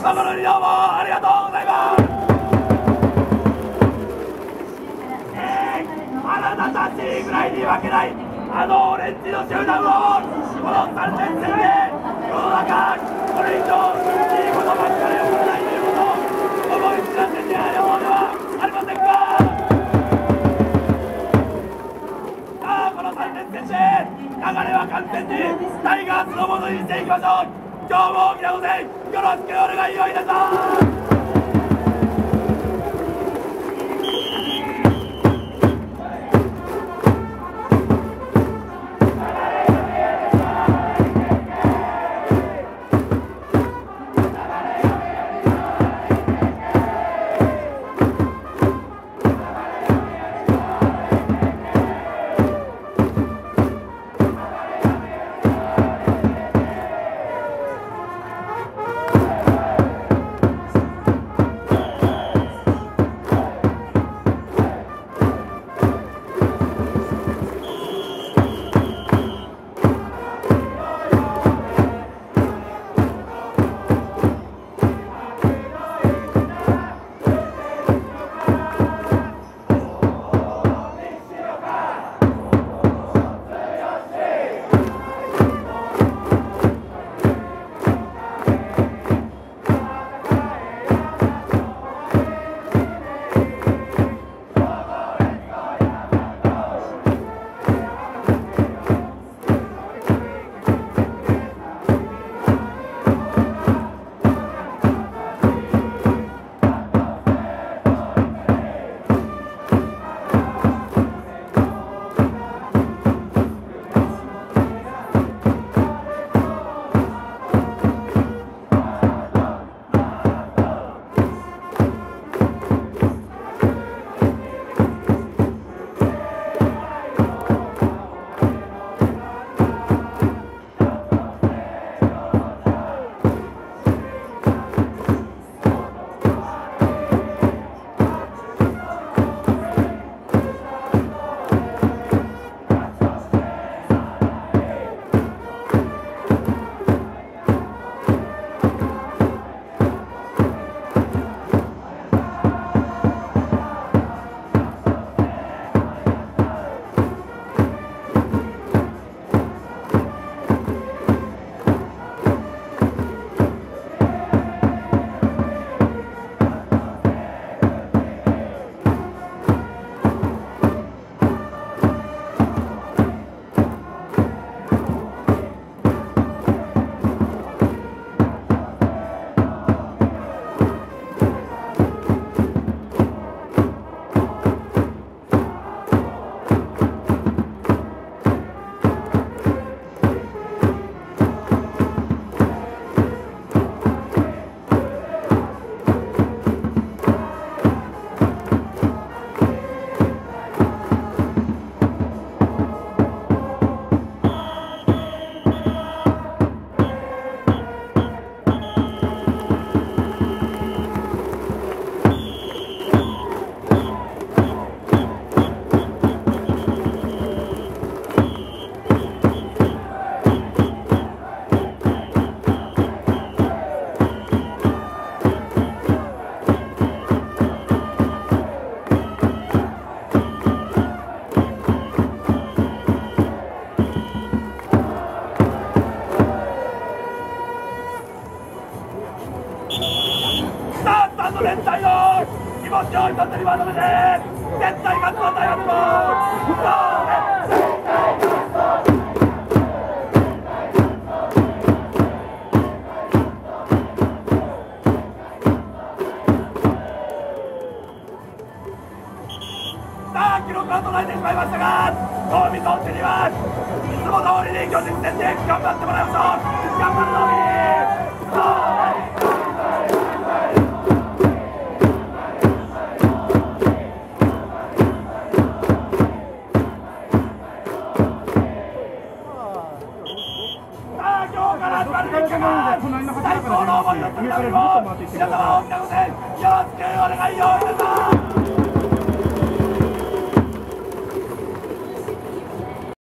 誠にどうもありがとうございます、えー、あなたたちぐらいに負けないあのオレンジの集団をこの3年生で世の中これ以上いいことばっかり起こらないということを思い知らせてやるようではありませんかさあこの3年生で流れは完全にタイガースのものにしていきましょう。今日も皆きな午よろしくお願いをいたしますと連帯の気持ちを一つにまとめて絶対勝つの大学もそうね記録は途絶えてしまいましたが近江とってにはいつも通りに巨人戦で頑張ってもらいましょう。頑張るぞ皆さん、皆さん、皆さん、皆さん、皆さん、皆さん、皆、